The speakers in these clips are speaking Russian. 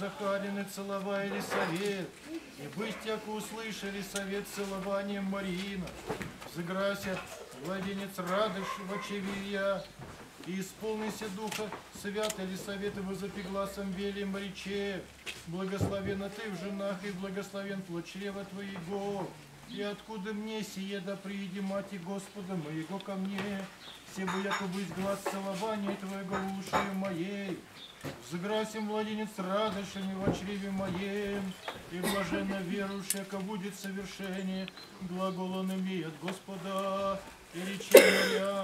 Иди в дом Захарин, и. И яко услышали совет целованием Марина. Взыграся, владенец радыш в очевидья, и исполнися духа свят Елисавет, и возопи гласом велим рече. Благословена ты в женах, и благословен плод чрева твоего. И откуда мне сие да прииди мати Господа моего ко мне, все бы яко быть глаз целования твоего уши моей. Взыграсим младенец радостями в чреве моем, и блаженно верующая, яко будет совершение, глаголом имеет от Господа. И речи моя,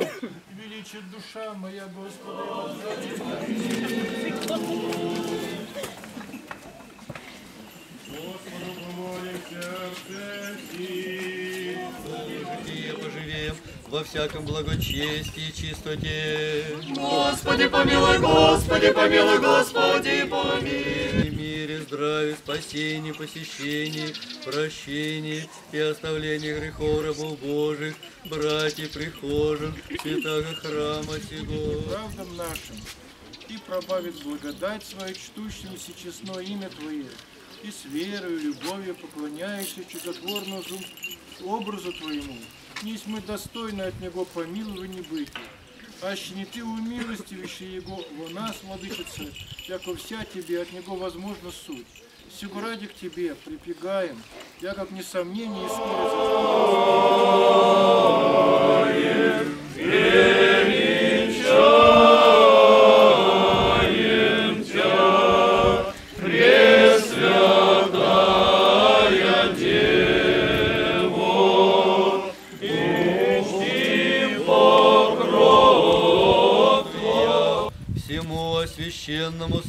величит душа моя Господа, и Господу помолим сердце. Житие поживем во всяком благочестии и чистоте. Господи, помилуй, Господи, помилуй, Господи, помилуй. В мире, здравии, спасении, посещении, прощении и оставлении грехов рабов Божьих, братьев, прихожан, святого храма сего. правдам нашим, и пробавит благодать свою чтущимся честное имя Твое, и с верою, любовью поклоняйся чудотворному образу Твоему, несть мы достойны от Него помилования быть. Аще не Ты умилостивище Его во нас, Владычица, яко вся Тебе от Него возможно суть. Сего ради к Тебе припегаем, я как несомнение и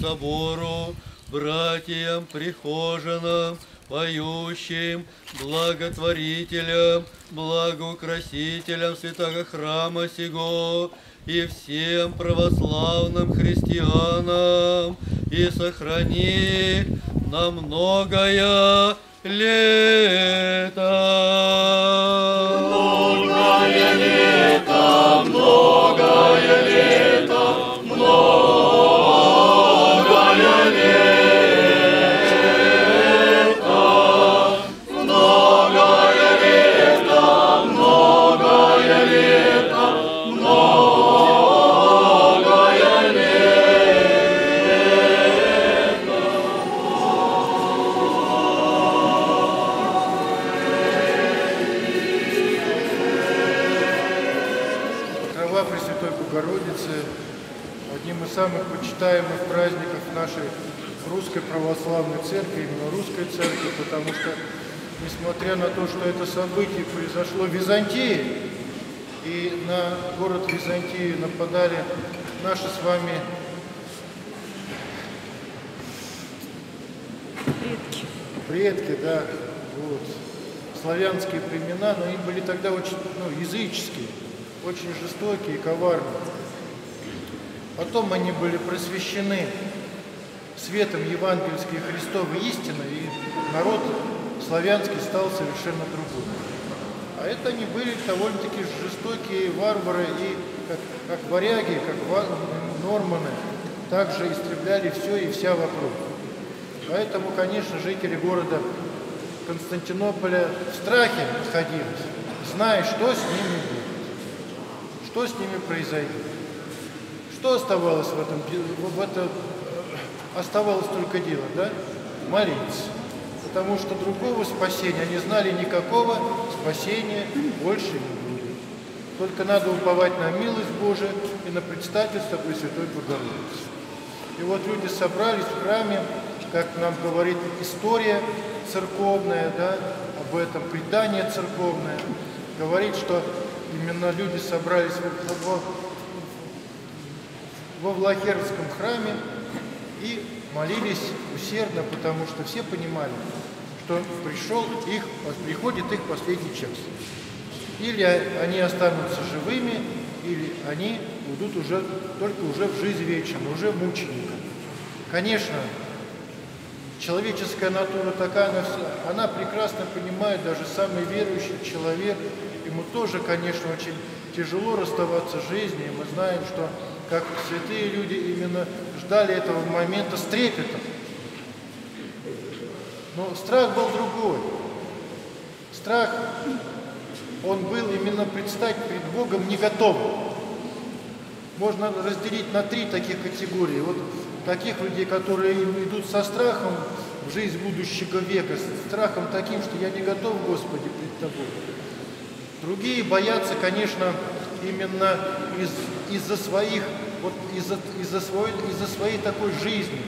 собору, братьям, прихожанам, поющим, благотворителям, благоукрасителям святого храма сего и всем православным христианам, и сохрани на многое лето. Многое лето, Богородицы, несмотря на то, что это событие произошло в Византии, и на город Византию нападали наши с вами Предки. предки, да, вот, славянские племена, но они были тогда очень ну, языческие, очень жестокие и коварные. Потом они были просвещены светом евангельской Христовой истины, и народ славянский стал совершенно другой. А это они были довольно-таки жестокие варвары и как, как варяги, как норманы, также истребляли все и вся вокруг. Поэтому, конечно, жители города Константинополя в страхе находились, зная, что с ними будет, что с ними произойдет. Что оставалось в этом, в это, оставалось только дело, да? Молиться. Потому что другого спасения они знали никакого спасения больше не будет. Только надо уповать на милость Божию и на предстательство Пресвятой Богородицы. И вот люди собрались в храме, как нам говорит история церковная, да, об этом предание церковное, говорит, что именно люди собрались во, во- во Влахерском храме и молились усердно, потому что все понимали, что пришел их, приходит их последний час. Или они останутся живыми, или они уйдут уже только уже в жизнь вечную, уже мучеником. Конечно, человеческая натура такая, она, она прекрасно понимает, даже самый верующий человек, ему тоже, конечно, очень тяжело расставаться с жизнью, и мы знаем, что как святые люди именно ждали этого момента с трепетом. Но страх был другой. Страх, он был именно предстать перед Богом не готовым. Можно разделить на три таких категории. Вот таких людей, которые идут со страхом в жизнь будущего века, с страхом таким, что я не готов, Господи, пред Тобой. Другие боятся, конечно, именно из, из-за своих, вот из-за, из-за своей, из-за своей такой жизни.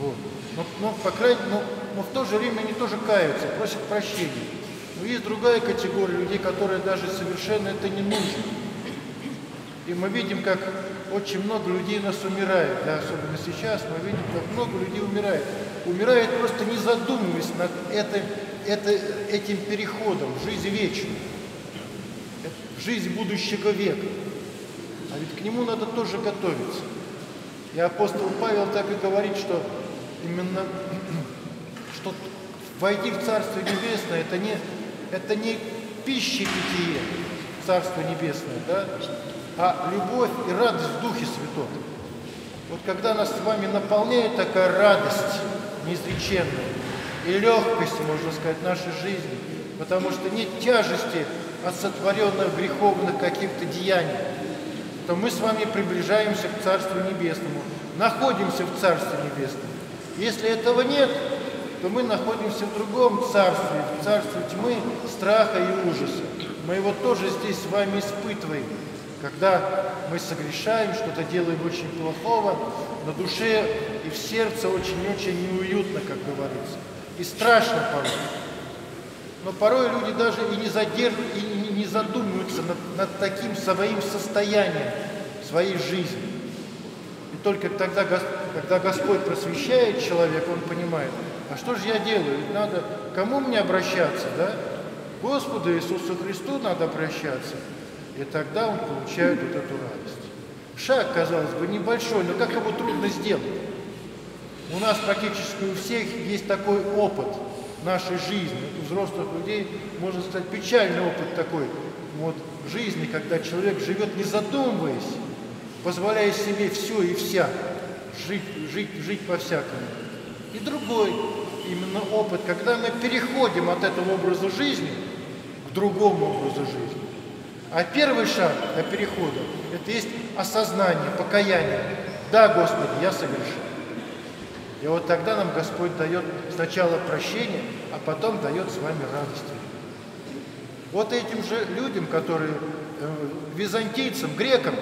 Вот. Но, но, по крайней, но, но в то же время они тоже каются, просят прощения. Но есть другая категория людей, которые даже совершенно это не нужно. И мы видим, как очень много людей нас умирает, да, особенно сейчас мы видим, как много людей умирает. Умирает просто не задумываясь над этой, это, этим переходом в жизнь вечную, в жизнь будущего века. А ведь к нему надо тоже готовиться. И апостол Павел так и говорит, что именно что войти в Царство Небесное, это не, это не пища питье, Царство Небесное, да, а любовь и радость в Духе Святом. Вот когда нас с вами наполняет такая радость неизреченная и легкость, можно сказать, нашей жизни, потому что нет тяжести от сотворенных греховных каких-то деяний, то мы с вами приближаемся к Царству Небесному, находимся в Царстве Небесном. Если этого нет, то мы находимся в другом царстве, в царстве тьмы, страха и ужаса. Мы его тоже здесь с вами испытываем, когда мы согрешаем, что-то делаем очень плохого, на душе и в сердце очень-очень неуютно, как говорится. И страшно порой. Но порой люди даже и не, задерж... и не- задумываются над, над таким своим состоянием своей жизни. И только тогда, когда Господь просвещает человека, он понимает, а что же я делаю? Ведь надо, кому мне обращаться, да? Господу Иисусу Христу надо обращаться. И тогда он получает вот эту радость. Шаг, казалось бы, небольшой, но как его трудно сделать? У нас практически у всех есть такой опыт нашей жизни. У взрослых людей, можно сказать, печальный опыт такой вот, жизни, когда человек живет не задумываясь, позволяя себе все и вся, жить, жить, жить по-всякому. И другой именно опыт, когда мы переходим от этого образа жизни к другому образу жизни. А первый шаг до перехода – это есть осознание, покаяние. Да, Господи, я согрешил. И вот тогда нам Господь дает сначала прощение, а потом дает с вами радость. Вот этим же людям, которые, э, византийцам, грекам,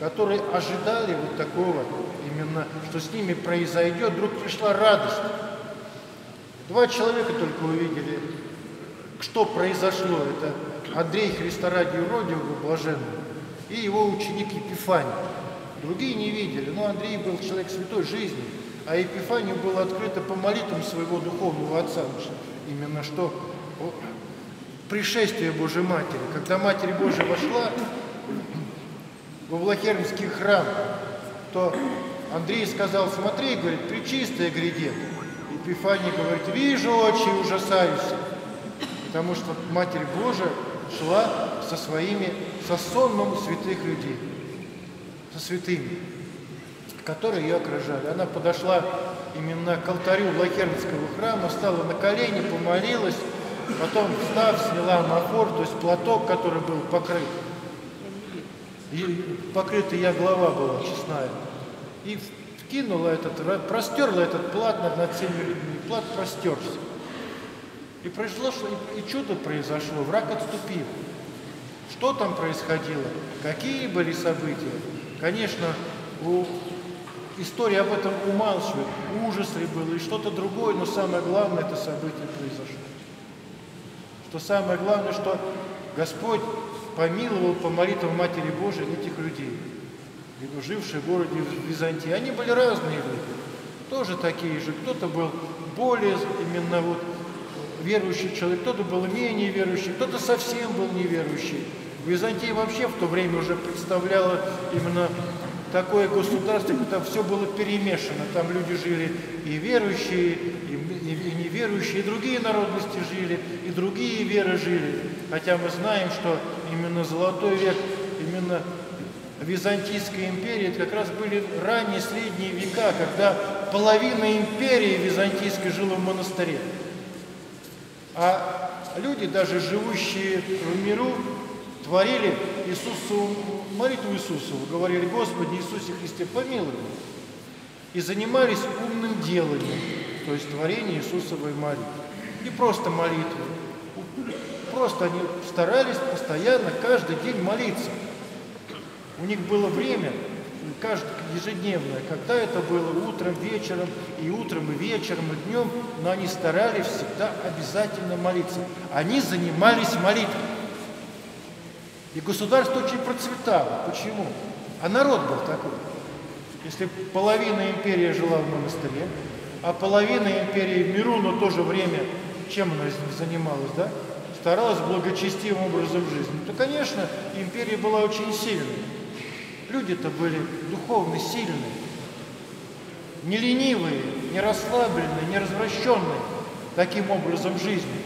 которые ожидали вот такого, именно, что с ними произойдет, вдруг пришла радость. Два человека только увидели, что произошло. Это Андрей Христорадий Родиев, блаженный, и его ученик Епифаний. Другие не видели, но Андрей был человек святой жизни, а Епифанию было открыто по молитвам своего духовного отца, именно что пришествие Божьей Матери, когда Матерь Божия вошла во Влахермский храм, то Андрей сказал, смотри, говорит, причистая грядет. Епифаний говорит, вижу очи, ужасаюсь, потому что Матерь Божия шла со своими, со сонмом святых людей, со святыми, которые ее окружали. Она подошла именно к алтарю Влахернского храма, стала на колени, помолилась, потом, встав, сняла мафор, то есть платок, который был покрыт. И покрытая я глава была честная. И вкинула этот, простерла этот плат над всеми людьми. Плат простерся. И произошло, и чудо произошло, враг отступил. Что там происходило? Какие были события? Конечно, у... история об этом умалчивает. Ужас ли было и что-то другое, но самое главное, это событие произошло. Что самое главное, что Господь помиловал по молитвам Матери Божией этих людей, жившие в городе Византии. Они были разные люди, тоже такие же. Кто-то был более именно вот верующий человек, кто-то был менее верующий, кто-то совсем был неверующий. Византия вообще в то время уже представляла именно такое государство, там все было перемешано. Там люди жили и верующие, и неверующие, и другие народности жили, и другие веры жили. Хотя мы знаем, что именно Золотой век, именно Византийская империя, это как раз были ранние средние века, когда половина империи византийской жила в монастыре. А люди, даже живущие в миру, творили Иисусу, молитву Иисусову, говорили, Господи Иисусе Христе, помилуй. И занимались умным деланием, то есть творение Иисусовой молитвы. Не просто молитвы, просто они старались постоянно, каждый день молиться. У них было время, каждое ежедневное, когда это было утром, вечером, и утром, и вечером, и днем, но они старались всегда обязательно молиться. Они занимались молитвой. И государство очень процветало. Почему? А народ был такой. Если половина империи жила в монастыре, а половина империи в миру, но в то же время чем она занималась, да? старалась благочестивым образом жизни, то, конечно, империя была очень сильной. Люди-то были духовно сильные, не ленивые, не расслабленные, не развращенные таким образом жизни.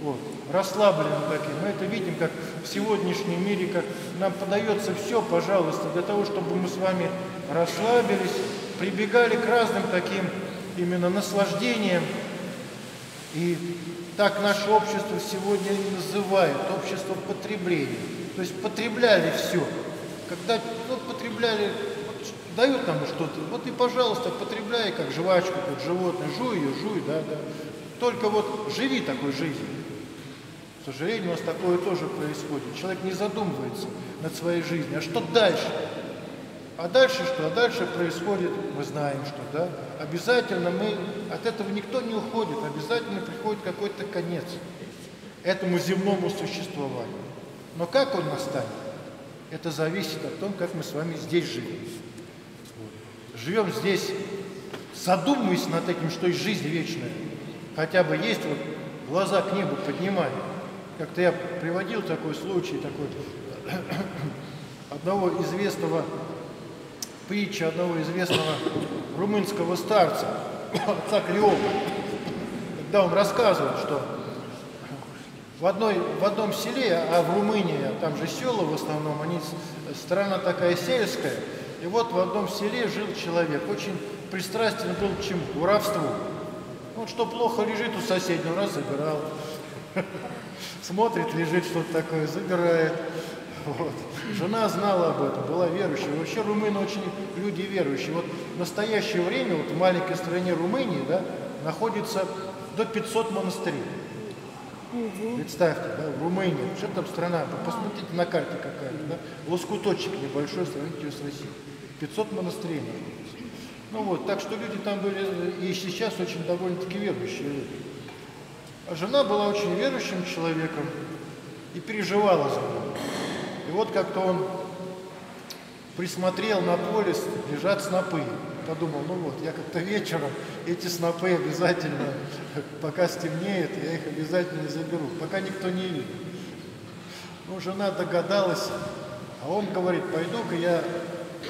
Вот, расслабленные такие. Мы это видим, как в сегодняшнем мире, как нам подается все, пожалуйста, для того, чтобы мы с вами расслабились, прибегали к разным таким именно наслаждениям. И так наше общество сегодня и называют общество потребления. То есть потребляли все. Когда ну, потребляли, вот, дают нам что-то, вот и, пожалуйста, потребляй как жвачку, как животное, жуй ее, жуй, да, да. Только вот живи такой жизнью. К сожалению, у нас такое тоже происходит. Человек не задумывается над своей жизнью. А что дальше? А дальше что? А дальше происходит, мы знаем, что, да, обязательно мы, от этого никто не уходит, обязательно приходит какой-то конец этому земному существованию. Но как он настанет? Это зависит от того, как мы с вами здесь живем. Живем здесь, задумываясь над этим, что есть жизнь вечная. Хотя бы есть вот глаза к небу поднимаем. Как-то я приводил такой случай, такой одного известного притча одного известного румынского старца, отца Клеопа, когда он рассказывает, что в, одной, в одном селе, а в Румынии, там же села в основном, они, страна такая сельская, и вот в одном селе жил человек, очень пристрастен был к чему? К воровству. Вот что плохо лежит у соседнего, раз забирал. Смотрит, лежит что-то такое, забирает. Вот. Жена знала об этом, была верующей. Вообще румыны очень люди верующие. Вот в настоящее время вот в маленькой стране Румынии да, находится до 500 монастырей. Представьте, да, в Румынии, что там страна, посмотрите на карте какая да, лоскуточек небольшой, сравните ее с Россией. 500 монастырей находится. Ну вот, так что люди там были и сейчас очень довольно-таки верующие люди. Жена была очень верующим человеком и переживала за него. И вот как-то он присмотрел на поле, лежат снопы. Подумал, ну вот, я как-то вечером эти снопы обязательно, пока стемнеет, я их обязательно заберу, пока никто не видит. Ну, жена догадалась, а он говорит, пойду-ка я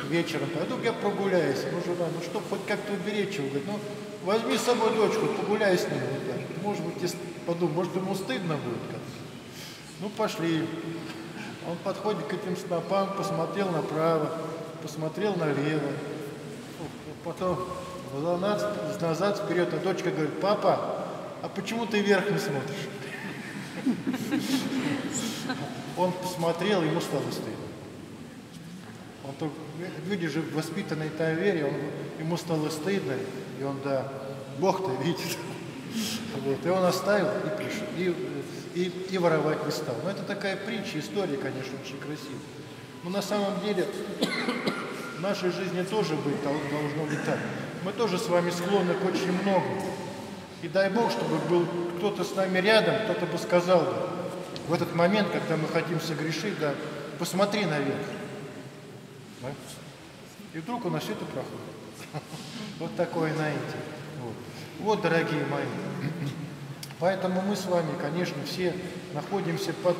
вечером, пойду-ка я прогуляюсь. Ну, жена, ну что, хоть как-то уберечь его, говорит, ну, возьми с собой дочку, погуляй с ним. Вот. Может быть, подумал, может, ему стыдно будет как-то. Ну, пошли. Он подходит к этим снопам, посмотрел направо, посмотрел налево. Потом назад, назад вперед, а дочка говорит, папа, а почему ты вверх не смотришь? Он посмотрел, ему стало стыдно. Он только, люди же воспитанные той вере, он, ему стало стыдно, и он, да, Бог-то видит. Вот, и он оставил и пришел, и, и, и воровать не стал. Но это такая притча, история, конечно, очень красивая. Но на самом деле в нашей жизни тоже быть должно быть так. Мы тоже с вами склонны к очень многому. И дай Бог, чтобы был кто-то с нами рядом, кто-то бы сказал бы, в этот момент, когда мы хотим согрешить, да, посмотри наверх. Да? И вдруг у нас это проходит. Вот такое наитие. Вот. вот, дорогие мои, поэтому мы с вами, конечно, все находимся под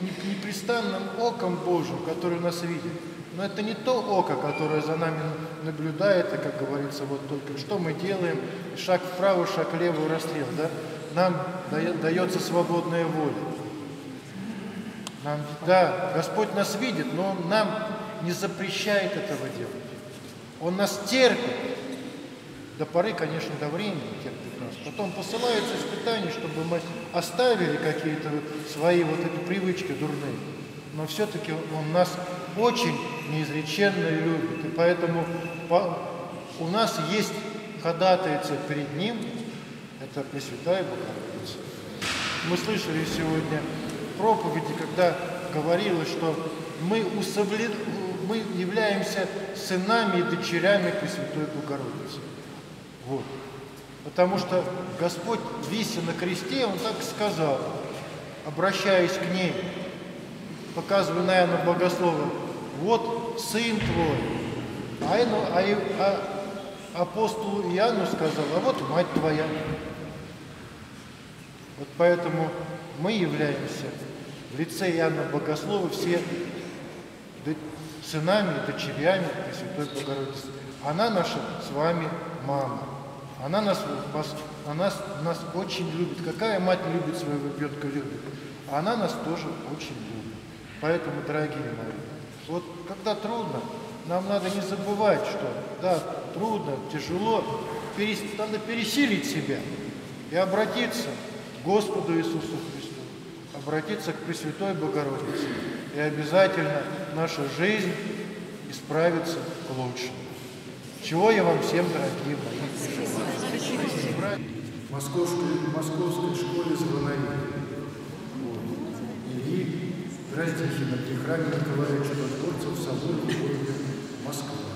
непрестанным оком Божьим, который нас видит. Но это не то око, которое за нами наблюдает, и, как говорится, вот только что мы делаем, шаг вправо, шаг влево, расстрел, да? Нам дается свободная воля. Нам, да, Господь нас видит, но нам не запрещает этого делать. Он нас терпит. До поры, конечно, до времени терпит нас. Потом посылаются испытания, чтобы мы оставили какие-то свои вот эти привычки дурные. Но все-таки Он нас очень неизреченно любит. И поэтому у нас есть ходатайца перед Ним, это Пресвятая Богородица. Мы слышали сегодня проповеди, когда говорилось, что мы. Мы являемся сынами и дочерями Пресвятой Богородицы. Вот. Потому что Господь, вися на кресте, Он так сказал, обращаясь к ней, показывая на Иоанна Богослова, вот сын твой. А, Иоанну, а, а апостолу Иоанну сказал, а вот мать твоя. Вот поэтому мы являемся в лице Иоанна Богослова все сынами и дочерями Пресвятой Богородицы. Она наша с вами мама. Она нас, она нас, нас очень любит. Какая мать любит своего ребенка, любит? Она нас тоже очень любит. Поэтому, дорогие мои, вот когда трудно, нам надо не забывать, что да, трудно, тяжело, перес... надо пересилить себя и обратиться к Господу Иисусу Христу, обратиться к Пресвятой Богородице, и обязательно наша жизнь исправится к лучшему. Чего я вам всем, дорогие мои, в Московской, Московской школе звонарей. Дроздихина при храме Николая Чудотворца в соборе города Москва.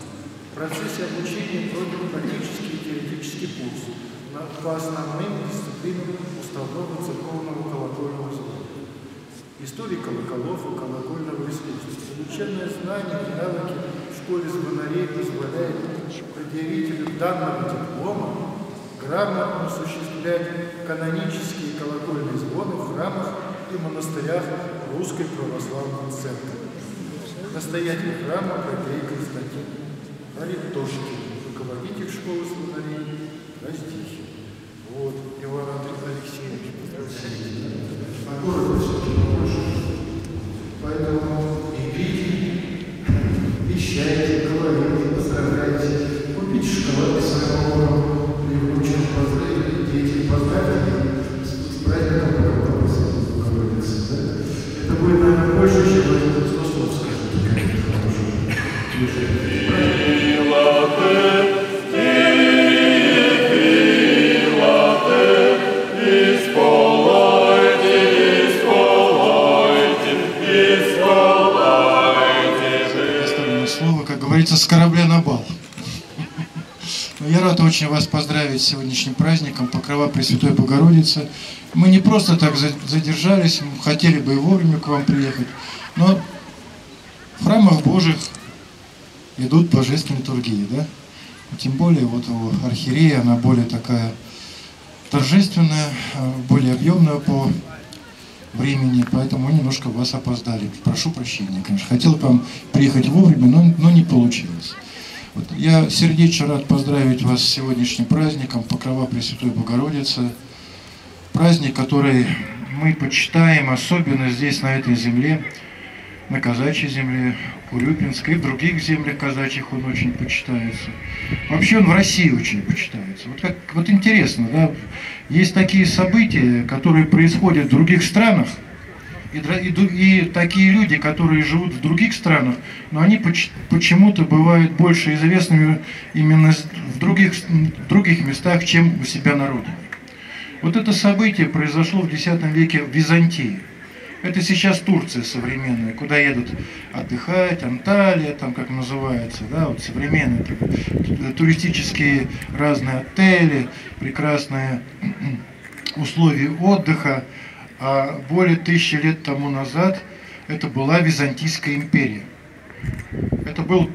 В процессе обучения пройден практический и теоретический курс по основным дисциплинам уставного церковного колокольного звона. История колоколов и колокольного искусства. Полученное знание и навыки в школе звонарей позволяет предъявителю данного диплома грамотно осуществлять канонические колокольные звоны в храмах и монастырях Русской Православной Церкви. Настоятель храма Протей Константин Аритошкин, руководитель школы слонарей Раздихин. Вот, Иван Алексеевич, а шоколадки своему говорится, с корабля на бал. Я рад очень вас поздравить с сегодняшним праздником Покрова Пресвятой Богородицы. Мы не просто так за- задержались, мы хотели бы и вовремя к вам приехать, но в храмах Божьих идут божественные литургии, да? Тем более вот у архиерея она более такая торжественная, э, более объемная по времени, поэтому мы немножко вас опоздали. Прошу прощения, конечно. Хотел к вам приехать вовремя, но, но не получилось. Вот. Я сердечно рад поздравить вас с сегодняшним праздником Покрова Пресвятой Богородицы. Праздник, который мы почитаем, особенно здесь, на этой земле, на казачьей земле, Урюпинской и в других землях казачьих он очень почитается. Вообще он в России очень почитается. Вот, как, вот интересно, да, есть такие события, которые происходят в других странах, и, и и такие люди, которые живут в других странах, но они поч- почему-то бывают больше известными именно в других, в других местах, чем у себя на родине. Вот это событие произошло в X веке в Византии. Это сейчас Турция современная, куда едут отдыхать, Анталия, там как называется, да, вот современные ту- туристические разные отели, прекрасные условия отдыха. А более тысячи лет тому назад это была Византийская империя. Это был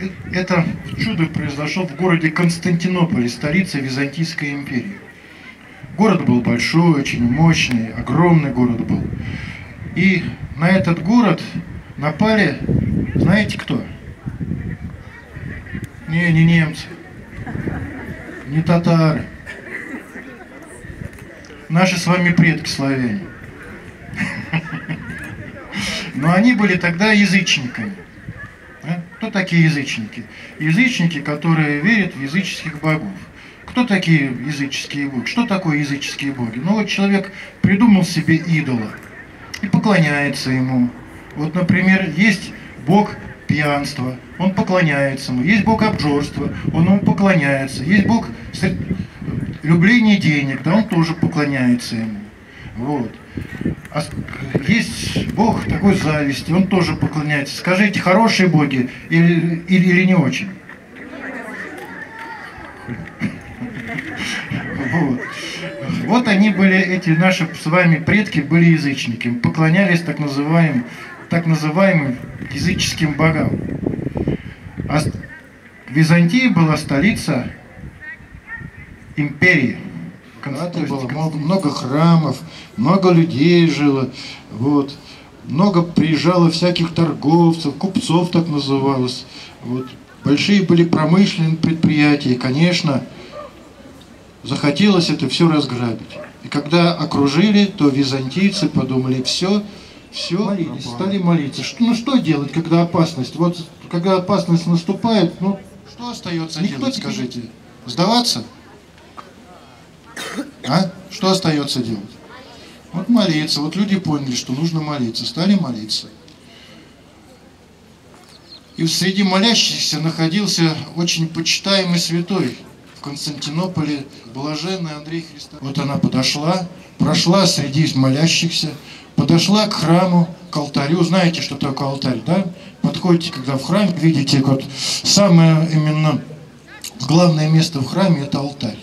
э, это чудо произошло в городе Константинополе, столице Византийской империи. Город был большой, очень мощный, огромный город был. И на этот город напали, знаете кто? Не, не немцы, не татары. Наши с вами предки славяне. Но они были тогда язычниками. Да? Кто такие язычники? Язычники, которые верят в языческих богов. Кто такие языческие боги? Что такое языческие боги? Ну вот человек придумал себе идола и поклоняется ему. Вот, например, есть бог пьянства, он поклоняется ему. Есть бог обжорства, он ему поклоняется. Есть бог любления денег, да, он тоже поклоняется ему. Вот. А есть бог такой зависти, он тоже поклоняется. Скажите, хорошие боги или, или, или не очень? Вот. Вот они были, эти наши с вами предки были язычники, поклонялись так называемым, так называемым языческим богам. А Византия была столица империи. Когда-то было много, много храмов, много людей жило, вот. Много приезжало всяких торговцев, купцов так называлось. Вот. Большие были промышленные предприятия, и, конечно, захотелось это все разграбить. И когда окружили, то византийцы подумали, все, все, молились, стали молиться. Что- ну что делать, когда опасность? Вот когда опасность наступает, ну что остается делать, скажите? Сдаваться? А? Что остается делать? Вот молиться. Вот люди поняли, что нужно молиться, стали молиться. И среди молящихся находился очень почитаемый святой в Константинополе, блаженный Андрей Христос. Вот она подошла, прошла среди молящихся, подошла к храму, к алтарю. Знаете, что такое алтарь, да? Подходите, когда в храм, видите, вот самое именно главное место в храме – это алтарь.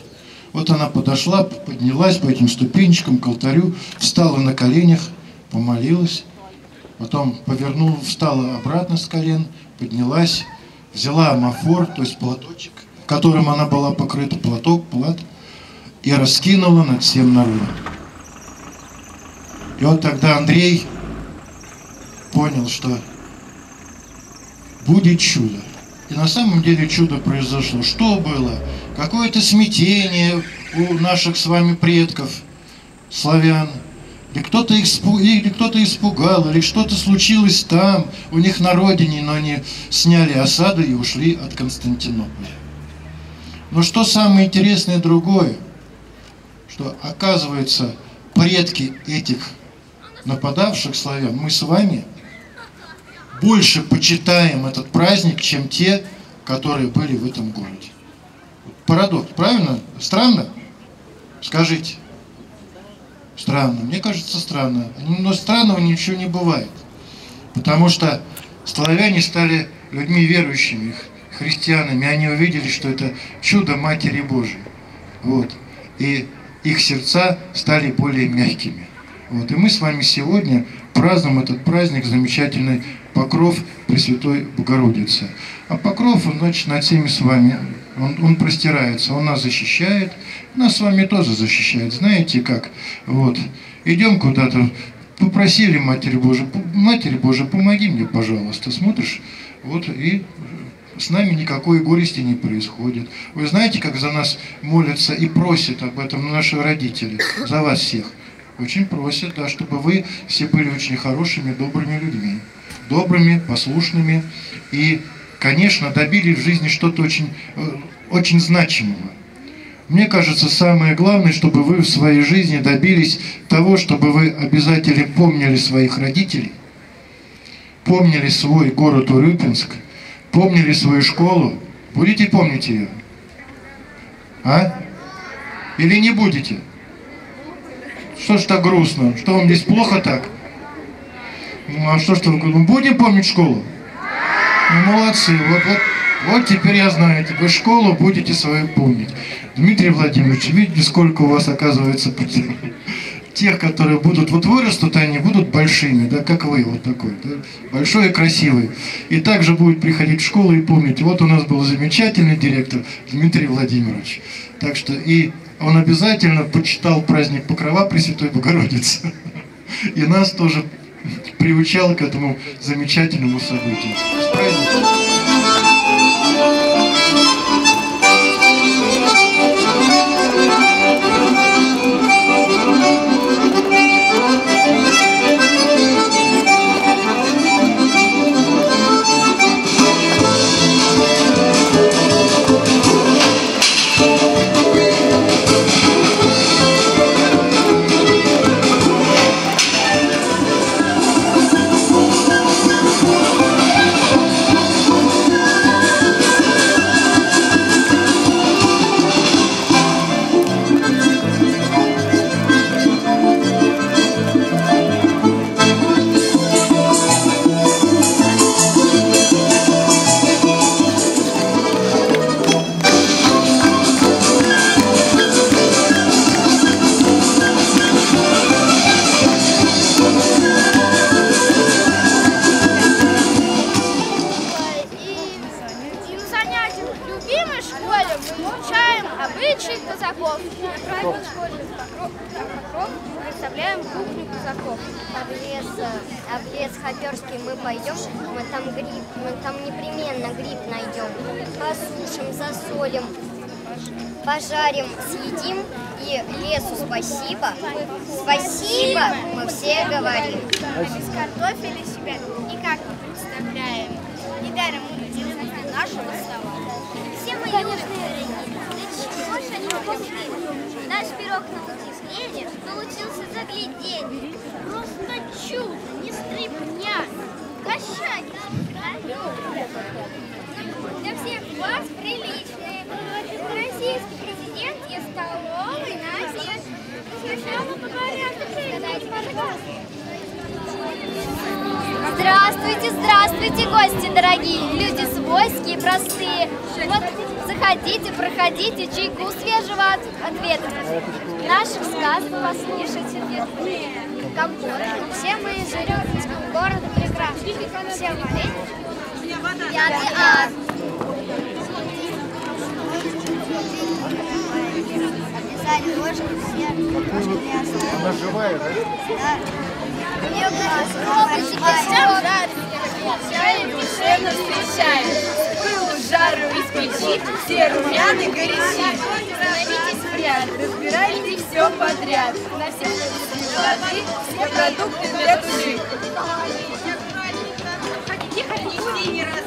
Вот она подошла, поднялась по этим ступенечкам к алтарю, встала на коленях, помолилась, потом повернула, встала обратно с колен, поднялась, взяла амафор, то есть платочек, которым она была покрыта, платок, плат, и раскинула над всем народом. И вот тогда Андрей понял, что будет чудо. И на самом деле чудо произошло. Что было? Какое-то смятение у наших с вами предков, славян. Или кто-то, их спу- или кто-то испугал, или что-то случилось там, у них на родине, но они сняли осаду и ушли от Константинополя. Но что самое интересное другое, что оказывается предки этих нападавших славян, мы с вами больше почитаем этот праздник, чем те, которые были в этом городе. Парадокс, правильно? Странно? Скажите. Странно. Мне кажется, странно. Но странного ничего не бывает. Потому что славяне стали людьми верующими, христианами, они увидели, что это чудо Матери Божией. Вот. И их сердца стали более мягкими. Вот. И мы с вами сегодня празднуем этот праздник замечательный Покров Пресвятой Богородицы. А Покров, он, значит, над всеми с вами, он, он простирается, он нас защищает, нас с вами тоже защищает. Знаете как? Вот. Идем куда-то, попросили Матерь Божию, Матерь Божия, помоги мне, пожалуйста. Смотришь, вот и с нами никакой горести не происходит. Вы знаете, как за нас молятся и просят об этом наши родители, за вас всех? Очень просят, да, чтобы вы все были очень хорошими, добрыми людьми. Добрыми, послушными и, конечно, добили в жизни что-то очень, э, очень значимого. Мне кажется, самое главное, чтобы вы в своей жизни добились того, чтобы вы обязательно помнили своих родителей, помнили свой город Урюпинск, помнили свою школу. Будете помнить ее? А? Или не будете? Что ж так грустно? Что вам здесь плохо так? Ну а что ж вы ну, будем помнить школу? Ну молодцы, вот, вот, вот теперь я знаю, теперь школу будете свою помнить. Дмитрий Владимирович, видите, сколько у вас оказывается тех, которые будут, вот вырастут они, будут большими, да, как вы, вот такой, да, большой и красивый. И также будет приходить в школу и помнить, вот у нас был замечательный директор Дмитрий Владимирович. Так что и он обязательно почитал праздник Покрова Пресвятой Богородицы. И нас тоже приучал к этому замечательному событию. С праздником! Здравствуйте, здравствуйте, гости дорогие, люди свойские, простые. Вот заходите, проходите, чайку свежего от, ответа. Наших сказок послушайте. Компот. Все мы из Урюпинского города прекрасный. Все варенье. Пятый А. Обязали ложку все. Она живая, да? Да. Ее душевно встречает. Пылу жару из печи, все румяны горячи. Становитесь в ряд, разбирайте все подряд. На все воды, все продукты для души. Тихо, тихо, не раз.